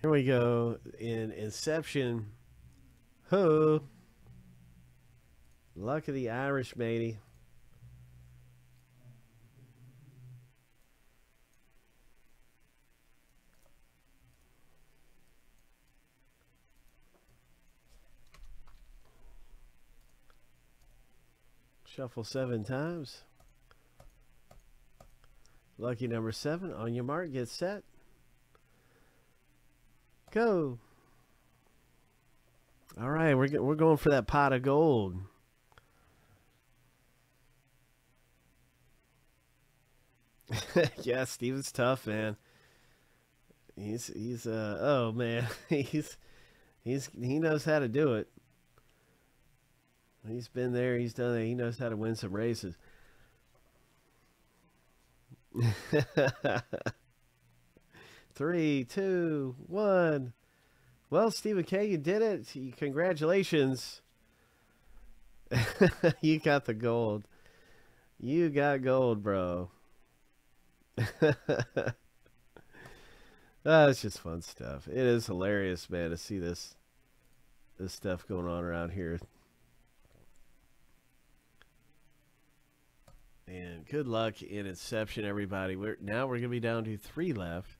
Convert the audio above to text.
Here we go in Inception. Ho. Luck of the Irish, matey. Shuffle seven times. Lucky number seven. On your mark, get set. Go. All right, we're we're going for that pot of gold. yeah, Steven's tough, man. He's he's uh oh man, he's he's he knows how to do it. He's been there, he's done it. He knows how to win some races. Three, two, one. Well, Stephen K, you did it. Congratulations. you got the gold. You got gold, bro. Ah, That's just fun stuff. It is hilarious, man, to see this this stuff going on around here. And good luck in Inception, everybody. We're now we're gonna be down to three left.